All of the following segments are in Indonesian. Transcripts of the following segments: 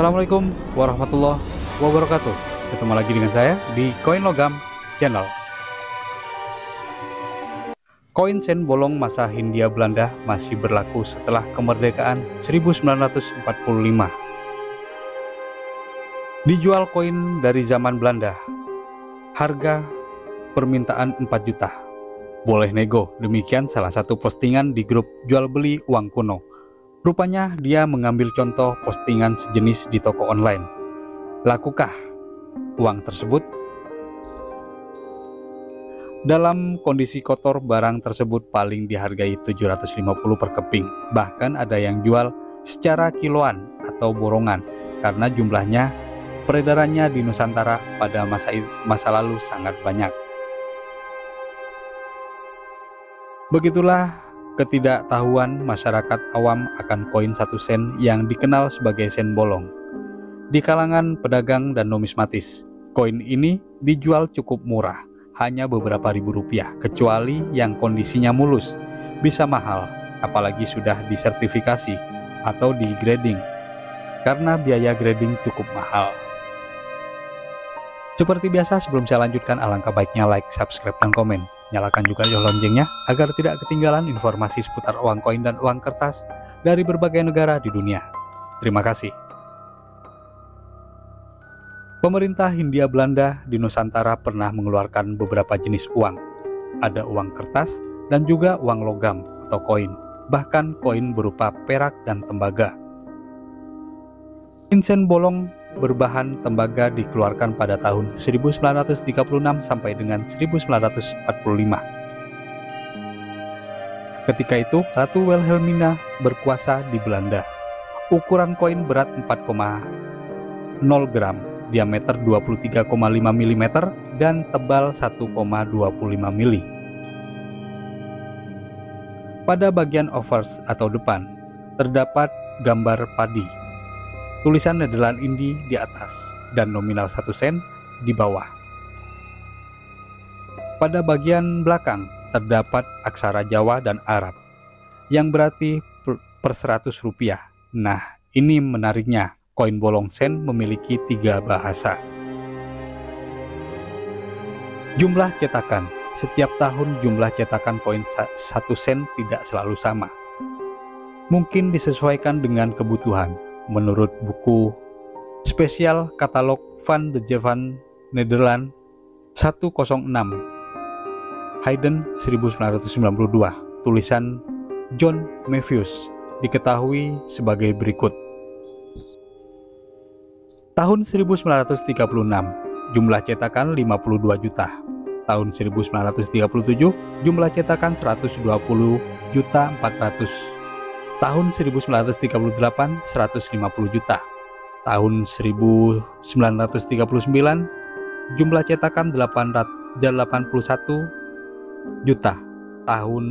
Assalamualaikum warahmatullahi wabarakatuh. Ketemu lagi dengan saya di Koin Logam Channel. Koin sen bolong masa Hindia Belanda masih berlaku setelah kemerdekaan 1945. Dijual koin dari zaman Belanda. Harga permintaan 4 juta. Boleh nego, demikian salah satu postingan di grup jual beli uang kuno. Rupanya dia mengambil contoh postingan sejenis di toko online. Lakukah uang tersebut? Dalam kondisi kotor, barang tersebut paling dihargai 750 per keping. Bahkan ada yang jual secara kiloan atau borongan karena jumlahnya peredarannya di Nusantara pada masa masa lalu sangat banyak. Begitulah ketidaktahuan masyarakat awam akan koin satu sen yang dikenal sebagai sen bolong. Di kalangan pedagang dan numismatis, koin ini dijual cukup murah, hanya beberapa ribu rupiah, kecuali yang kondisinya mulus, bisa mahal, apalagi sudah disertifikasi atau di grading, karena biaya grading cukup mahal. Seperti biasa, sebelum saya lanjutkan, alangkah baiknya like, subscribe, dan komen. Nyalakan juga loncengnya agar tidak ketinggalan informasi seputar uang koin dan uang kertas dari berbagai negara di dunia. Terima kasih. Pemerintah Hindia Belanda di Nusantara pernah mengeluarkan beberapa jenis uang. Ada uang kertas dan juga uang logam atau koin, bahkan koin berupa perak dan tembaga. Insen bolong berbahan tembaga dikeluarkan pada tahun 1936 sampai dengan 1945. Ketika itu, Ratu Wilhelmina berkuasa di Belanda. Ukuran koin berat 4,0 gram, diameter 23,5 mm, dan tebal 1,25 mm. Pada bagian overs atau depan, terdapat gambar padi tulisan Nederland Indi di atas dan nominal 1 sen di bawah. Pada bagian belakang terdapat aksara Jawa dan Arab yang berarti per 100 rupiah. Nah, ini menariknya, koin bolong sen memiliki tiga bahasa. Jumlah cetakan, setiap tahun jumlah cetakan koin 1 sen tidak selalu sama. Mungkin disesuaikan dengan kebutuhan, menurut buku spesial katalog Van de Jevan Nederland 106 Haydn 1992 tulisan John Matthews diketahui sebagai berikut. Tahun 1936 jumlah cetakan 52 juta. Tahun 1937 jumlah cetakan 120 juta 400 Tahun 1938 150 juta. Tahun 1939 jumlah cetakan 881 juta. Tahun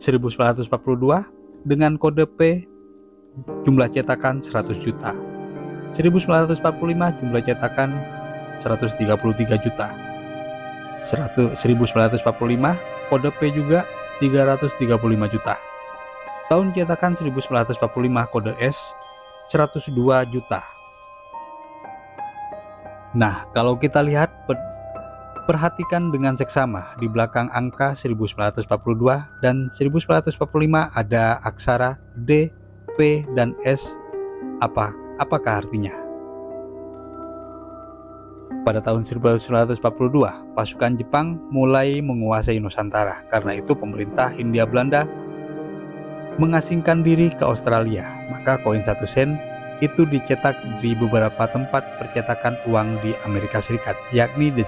1942 dengan kode P jumlah cetakan 100 juta. 1945 jumlah cetakan 133 juta. 1945 kode P juga 335 juta. Tahun cetakan 1945 kode S 102 juta. Nah, kalau kita lihat perhatikan dengan seksama di belakang angka 1942 dan 1945 ada aksara D, P dan S. Apa apakah artinya? Pada tahun 1942, pasukan Jepang mulai menguasai Nusantara. Karena itu pemerintah Hindia Belanda mengasingkan diri ke Australia, maka koin satu sen itu dicetak di beberapa tempat percetakan uang di Amerika Serikat, yakni di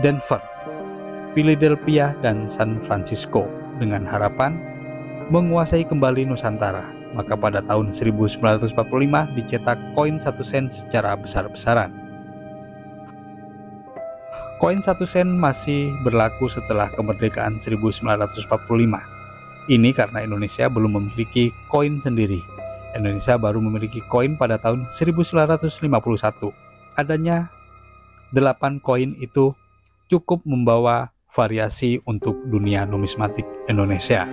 Denver, Philadelphia, dan San Francisco, dengan harapan menguasai kembali Nusantara. Maka pada tahun 1945 dicetak koin satu sen secara besar-besaran. Koin satu sen masih berlaku setelah kemerdekaan 1945 ini karena Indonesia belum memiliki koin sendiri. Indonesia baru memiliki koin pada tahun 1951. Adanya 8 koin itu cukup membawa variasi untuk dunia numismatik Indonesia.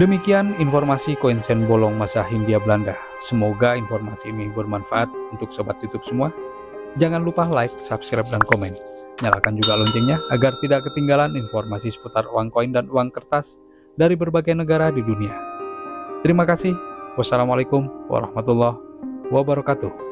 Demikian informasi koin sen bolong masa Hindia Belanda. Semoga informasi ini bermanfaat untuk sobat YouTube semua. Jangan lupa like, subscribe, dan komen. Nyalakan juga loncengnya agar tidak ketinggalan informasi seputar uang koin dan uang kertas dari berbagai negara di dunia. Terima kasih. Wassalamualaikum warahmatullahi wabarakatuh.